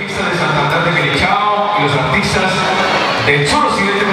artistas de Santander de Quilichao y los artistas del sur occidente